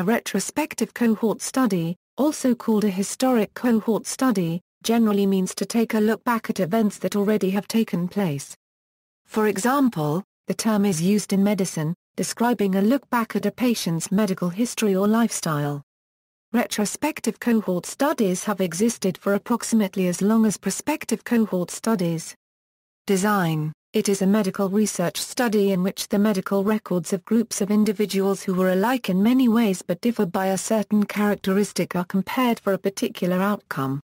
A retrospective cohort study, also called a historic cohort study, generally means to take a look back at events that already have taken place. For example, the term is used in medicine, describing a look back at a patient's medical history or lifestyle. Retrospective cohort studies have existed for approximately as long as prospective cohort studies. Design It is a medical research study in which the medical records of groups of individuals who were alike in many ways but differ by a certain characteristic are compared for a particular outcome.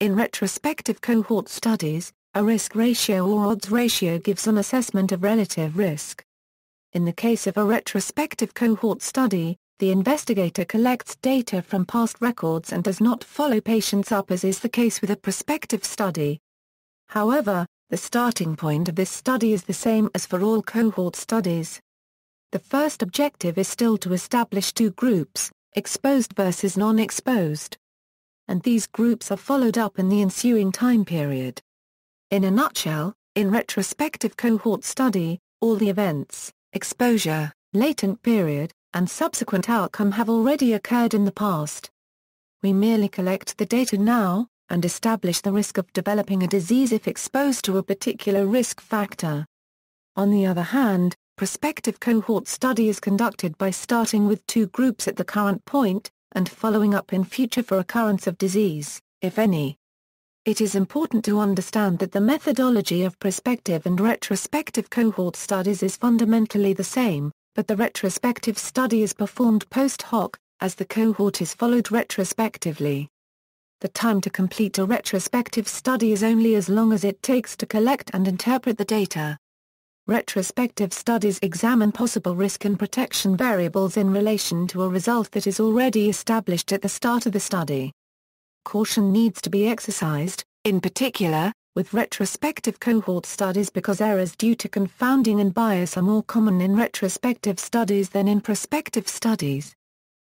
In retrospective cohort studies, a risk ratio or odds ratio gives an assessment of relative risk. In the case of a retrospective cohort study, the investigator collects data from past records and does not follow patients up as is the case with a prospective study. However, the starting point of this study is the same as for all cohort studies. The first objective is still to establish two groups, exposed versus non-exposed. And these groups are followed up in the ensuing time period. In a nutshell, in retrospective cohort study, all the events, exposure, latent period, and subsequent outcome have already occurred in the past. We merely collect the data now, and establish the risk of developing a disease if exposed to a particular risk factor. On the other hand, prospective cohort study is conducted by starting with two groups at the current point, and following up in future for occurrence of disease, if any. It is important to understand that the methodology of prospective and retrospective cohort studies is fundamentally the same, but the retrospective study is performed post hoc, as the cohort is followed retrospectively. The time to complete a retrospective study is only as long as it takes to collect and interpret the data. Retrospective studies examine possible risk and protection variables in relation to a result that is already established at the start of the study. Caution needs to be exercised, in particular, with retrospective cohort studies because errors due to confounding and bias are more common in retrospective studies than in prospective studies.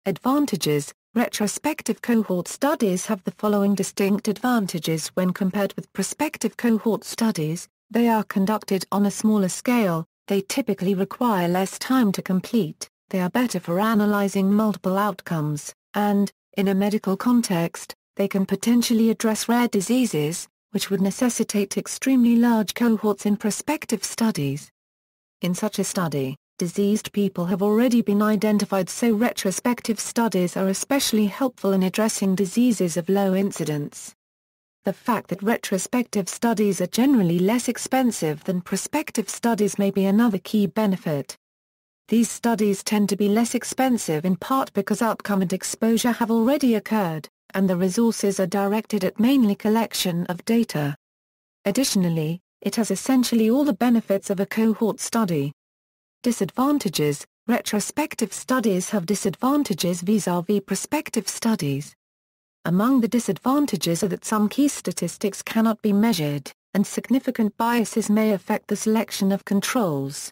Advantages Retrospective cohort studies have the following distinct advantages when compared with prospective cohort studies, they are conducted on a smaller scale, they typically require less time to complete, they are better for analyzing multiple outcomes, and, in a medical context, they can potentially address rare diseases, which would necessitate extremely large cohorts in prospective studies. In such a study, diseased people have already been identified so retrospective studies are especially helpful in addressing diseases of low incidence. The fact that retrospective studies are generally less expensive than prospective studies may be another key benefit. These studies tend to be less expensive in part because outcome and exposure have already occurred, and the resources are directed at mainly collection of data. Additionally, it has essentially all the benefits of a cohort study. Disadvantages Retrospective studies have disadvantages vis-à-vis -vis prospective studies. Among the disadvantages are that some key statistics cannot be measured, and significant biases may affect the selection of controls.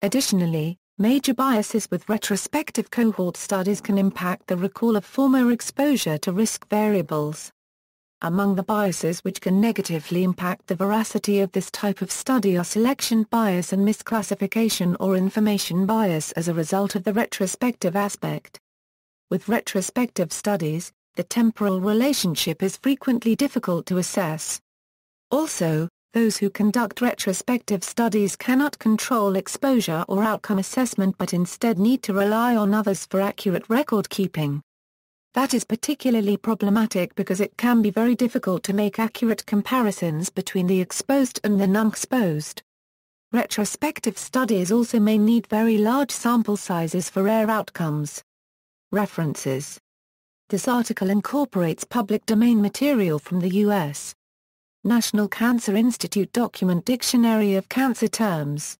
Additionally, Major biases with retrospective cohort studies can impact the recall of former exposure to risk variables. Among the biases which can negatively impact the veracity of this type of study are selection bias and misclassification or information bias as a result of the retrospective aspect. With retrospective studies, the temporal relationship is frequently difficult to assess. Also, those who conduct retrospective studies cannot control exposure or outcome assessment but instead need to rely on others for accurate record keeping. That is particularly problematic because it can be very difficult to make accurate comparisons between the exposed and the non-exposed. Retrospective studies also may need very large sample sizes for rare outcomes. References This article incorporates public domain material from the U.S. National Cancer Institute Document Dictionary of Cancer Terms